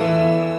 Música